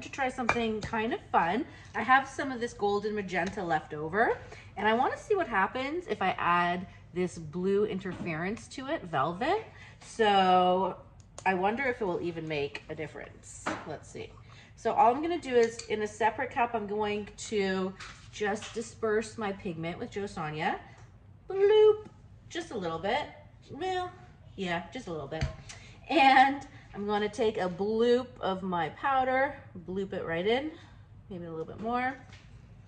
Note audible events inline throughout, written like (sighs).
to try something kind of fun. I have some of this golden magenta left over, and I want to see what happens if I add this blue interference to it, velvet. So I wonder if it will even make a difference. Let's see. So all I'm gonna do is in a separate cup, I'm going to just disperse my pigment with Jo Sonja. Bloop, just a little bit. Well, yeah, just a little bit. And I'm gonna take a bloop of my powder, bloop it right in, maybe a little bit more.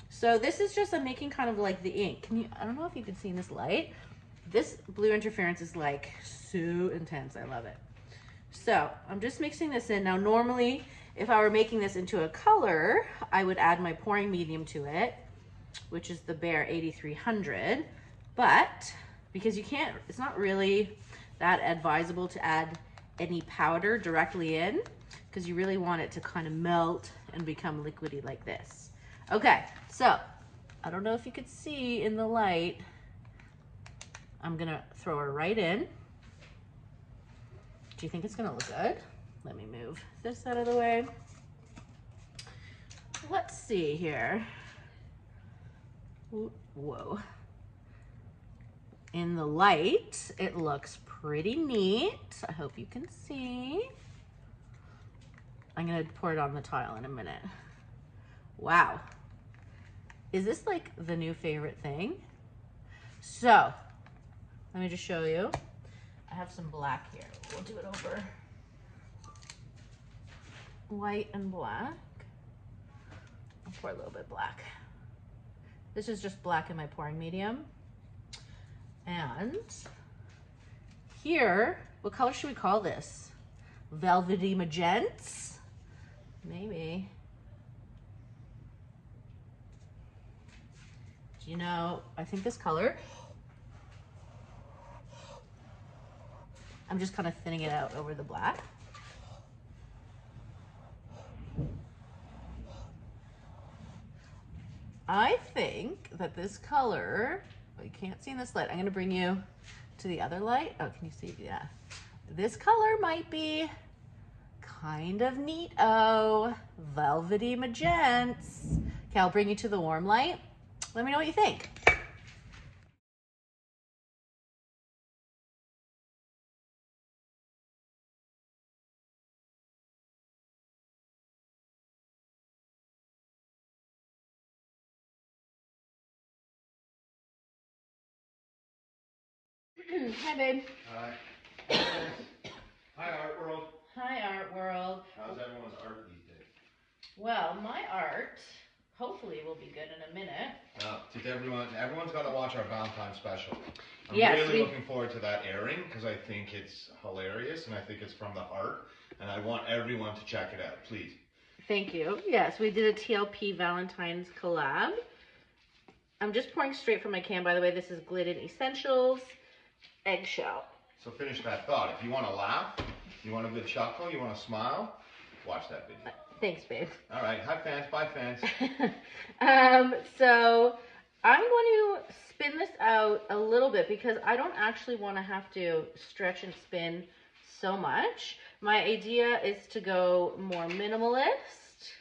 So this is just, I'm making kind of like the ink. Can you, I don't know if you can see in this light. This blue interference is like so intense, I love it. So I'm just mixing this in. Now normally, if I were making this into a color, I would add my pouring medium to it, which is the Bare 8300. But because you can't, it's not really that advisable to add any powder directly in because you really want it to kind of melt and become liquidy like this. Okay, so I don't know if you could see in the light, I'm gonna throw her right in. Do you think it's gonna look good? Let me move this out of the way. Let's see here. Whoa. In the light, it looks pretty neat. I hope you can see. I'm gonna pour it on the tile in a minute. Wow. Is this like the new favorite thing? So, let me just show you. I have some black here. We'll do it over white and black. I'll pour a little bit black. This is just black in my pouring medium. And here, what color should we call this? Velvety magents? Maybe. Do you know, I think this color I'm just kind of thinning it out over the black. I think that this color, you can't see in this light. I'm gonna bring you to the other light. Oh, can you see? Yeah. This color might be kind of neat. Oh, velvety magents. Okay, I'll bring you to the warm light. Let me know what you think. Hmm, hi, babe. Hi. Hi, Art World. Hi, Art World. How's everyone's art these days? Well, my art hopefully will be good in a minute. Oh, to everyone, everyone's got to watch our Valentine special. I'm Yes, really we- looking forward to that airing because I think it's hilarious and I think it's from the heart, and I want everyone to check it out, please. Thank you. Yes, we did a TLP Valentine's collab. I'm just pouring straight from my can, by the way. This is Glidden Essentials Eggshell. So finish that thought. If you want to laugh, you want a good chuckle, you want to smile, watch that video. Thanks, babe. All right, hi fans, bye fans. (laughs) um, so I'm going to spin this out a little bit because I don't actually want to have to stretch and spin so much. My idea is to go more minimalist.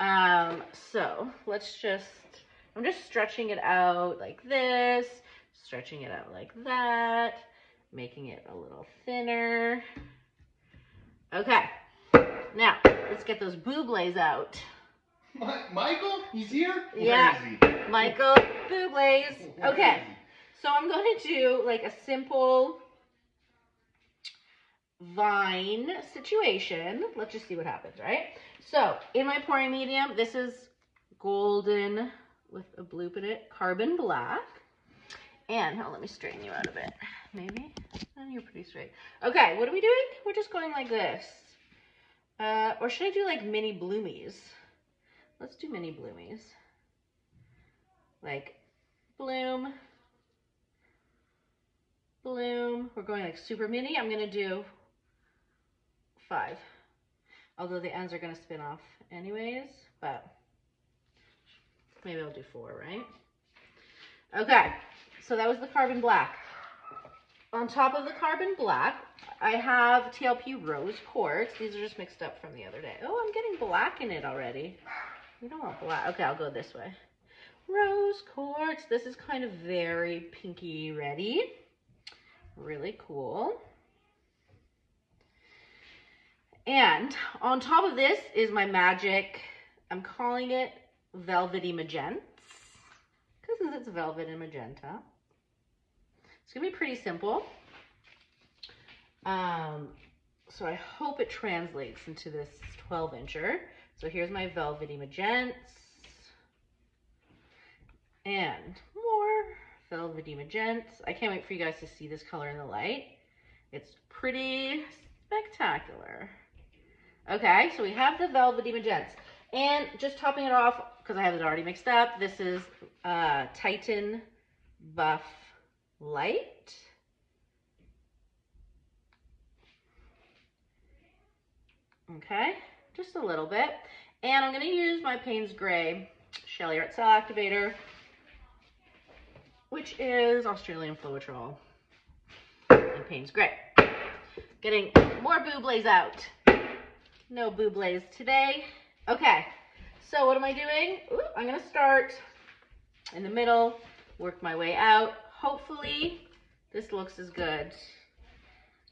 Um, so let's just, I'm just stretching it out like this, stretching it out like that, making it a little thinner. Okay, now let's get those booblés out. Mi- Michael, he's here. Yeah. Where is he? Michael. Where Okay, so I'm going to do like a simple vine situation. Let's just see what happens, right? So in my pouring medium, this is golden with a bloop in it, carbon black. And oh, let me straighten you out a bit. Maybe? Oh, you're pretty straight. Okay, what are we doing? We're just going like this. Uh, or should I do like mini bloomies? Let's do mini bloomies. Like bloom, bloom. We're going like super mini. I'm gonna do five. Although the ends are gonna spin off anyways, but maybe I'll do four, right? Okay, so that was the carbon black. on top of the carbon black, I have TLP rose quartz. These are just mixed up from the other day. Oh, I'm getting black in it already. We don't want black. Okay, I'll go this way. Rose quartz. This is kind of very pinky ready. Really cool. And on top of this is my magic, I'm calling it Velvety Magenta. It's velvet and magenta. It's gonna be pretty simple. Um, so I hope it translates into this 12 incher. So here's my velvety magents. And more velvety magents. I can't wait for you guys to see this color in the light. It's pretty spectacular. Okay, so we have the velvety magents. And just topping it off, because I have it already mixed up, this is uh, Titan Buff Light. Okay, just a little bit. And I'm to use my Payne's Gray SheleeArt Cell Activator, which is Australian Floetrol and Payne's Gray. Getting more Bublé's out. No Bublé's today. Okay, so what am I doing? Ooh, I'm to start in the middle, work my way out. Hopefully, this looks as good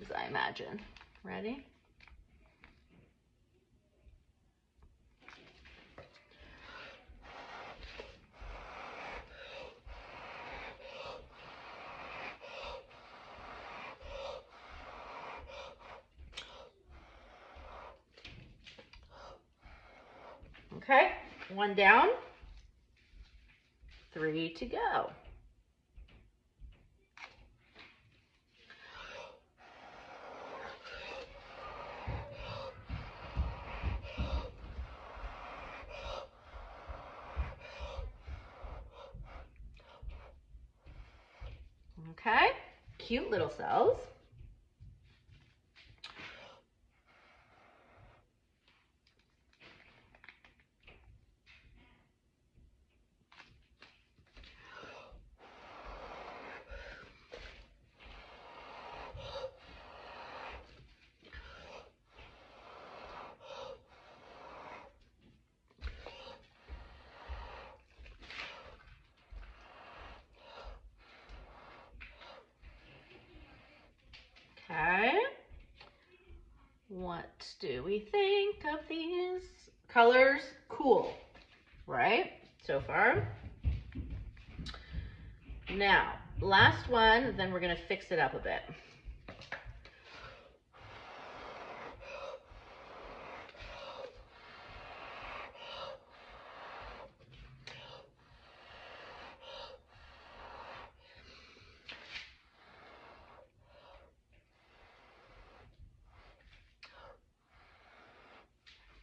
as I imagine. Ready? Okay, one down, three to go. Okay, cute little cells. Okay. What do we think of these colors? Cool, right? So far. Now, last one, then we're gonna fix it up a bit.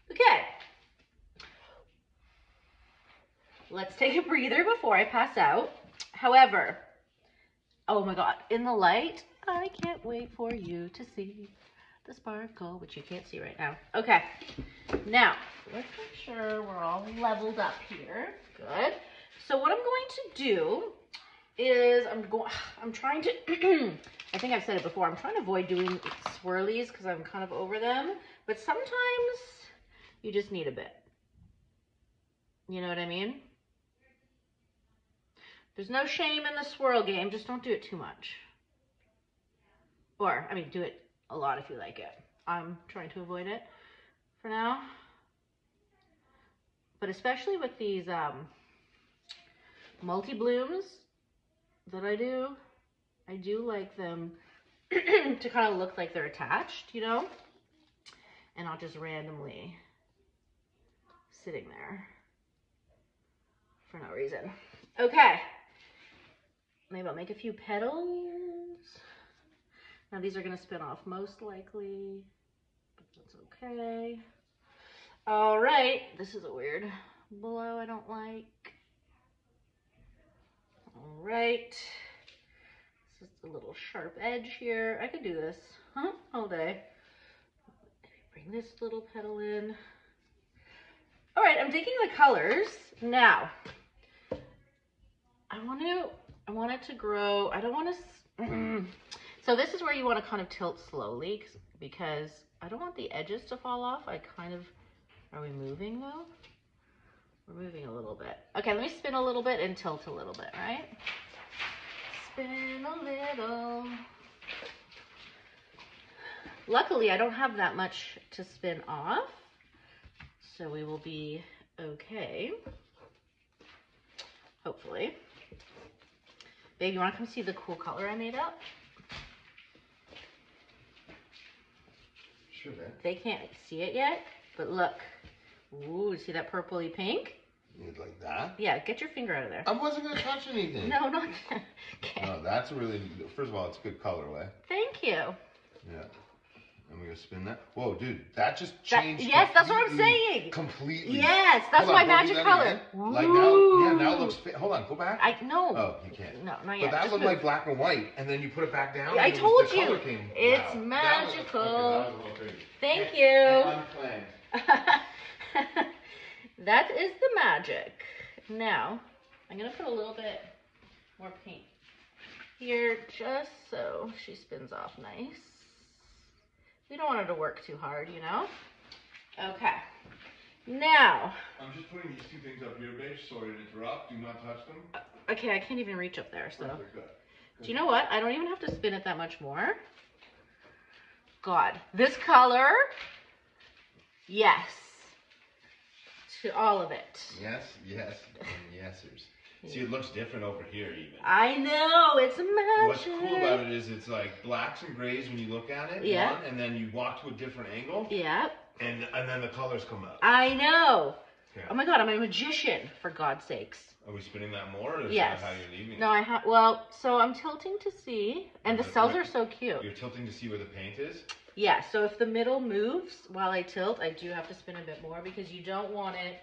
Okay. Let's take a breather before I pass out. However, oh my God, in the light, I can't wait for you to see the sparkle, which you can't see right now. Okay, now let's make sure we're all leveled up here. Good. So what I'm going to do is I'm going, (sighs) I'm trying to, (clears throat) I think I've said it before, I'm trying to avoid doing swirlies because I'm kind of over them. But sometimes you just need a bit. You know what I mean? There's no shame in the swirl game, just don't do it too much. Or, I mean, do it a lot if you like it. I'm trying to avoid it for now. But especially with these um, multi-blooms that I do, I do like them (clears throat) to kind of look like they're attached, you know? And I'll just randomly sitting there for no reason. Okay. Maybe I'll make a few petals. Now these are gonna spin off most likely, but that's okay. All right, this is a weird blow I don't like. All right, this is a little sharp edge here. I could do this huh, all day. Bring this little petal in. All right, I'm taking the colors. Now, I want to, I want it to grow, I don't want to, So this is where you want to kind of tilt slowly because I don't want the edges to fall off. I kind of, are we moving though? We're moving a little bit. Okay, let me spin a little bit and tilt a little bit, right? Spin a little. Luckily, I don't have that much to spin off, so we will be okay. Hopefully. Babe, you want to come see the cool color I made up? Sure, man. They can't see it yet, but look. Ooh, see that purpley pink? Like that? Yeah, get your finger out of there. I wasn't gonna touch anything. (laughs) No, not that. (laughs) Okay. No, that's really. First of all, it's a good colorway. Thank you. Yeah. I'm gonna spin that. Whoa, dude, that just That- changed. yes, that's what I'm saying. Completely. Yes, that's my magic that color. Like now, yeah, now it looks. Hold on, go back. I no. Oh, you can't. No, not yet. But that Just looked move. like black and white, and then you put it back down. I and it was- told the you. came- It's wow. That was- magical. okay, that was crazy. Thank And- you. and (laughs) that is the magic. Now, I'm gonna put a little bit more paint here, just so she spins off nice. We don't want her to work too hard, you know. Okay. Now, I'm just putting these two things up here, babe. Sorry to interrupt. Do not touch them. Uh, okay, I can't even reach up there, so. Perfect, good. Do you know what? I don't even have to spin it that much more. God, this color, yes, to all of it. Yes, yes, and (laughs) yesers. See, it looks different over here even. I know, it's magic. What's cool about it is it's like blacks and grays when you look at it, Yeah. one, and then you walk to a different angle, Yep, and and then the colors come out. I know. Okay. Oh my God, I'm a magician, for God's sakes. Are we spinning that more, or is Yes. that how you're leaving? No, I have, well, so I'm tilting to see, and the cells are so cute. You're tilting to see where the paint is. Yeah, so if the middle moves while I tilt, I do have to spin a bit more because you don't want it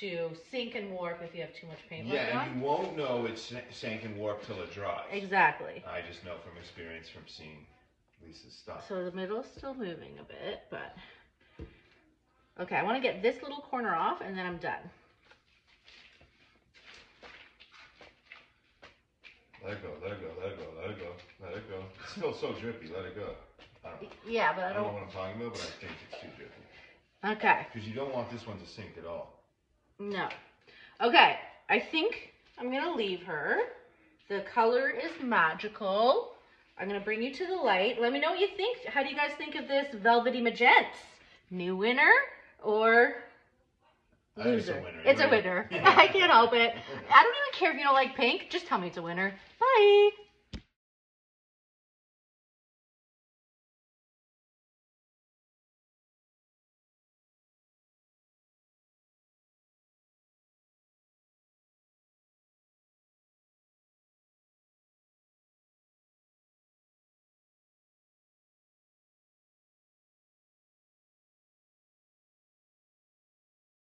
to sink and warp if you have too much paint left Yeah, on. and you won't know it's sank and warped till it dries. Exactly. I just know from experience from seeing Lisa's stuff. So the middle's still moving a bit, but okay, I want to get this little corner off and then I'm done. Let it go, let it go, let it go, let it go, let it go. It's still so drippy, let it go. I don't, Yeah, but I I don't know don't. what I'm talking about, but I think it's too drippy. Okay, Because you don't want this one to sink at all. No. Okay, I think I'm gonna leave her. The color is magical. I'm gonna bring you to the light. Let me know what you think. How do you guys think of this velvety magenta? New winner or loser? It's a winner. It's a winner. (laughs) (laughs) I can't help it. I don't even care if you don't like pink. Just tell me it's a winner. Bye.